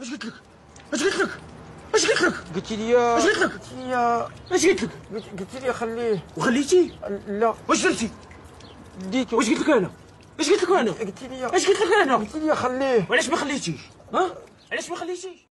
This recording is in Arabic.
اش قلت لك؟ اش قلت لك؟ اش قلت لك؟ قلت لي اش قلت لك؟ قلت لي اش قلت لك؟ قلت لي خليه. وخليتي لا. واش درتي ديته واش قلت لك أنا؟ اش قلت لك أنا؟ قلت لي اش قلت لك أنا؟ قلت لي خليه. وعلاش ما خليتيش؟ ها؟ علاش ما خليتيش؟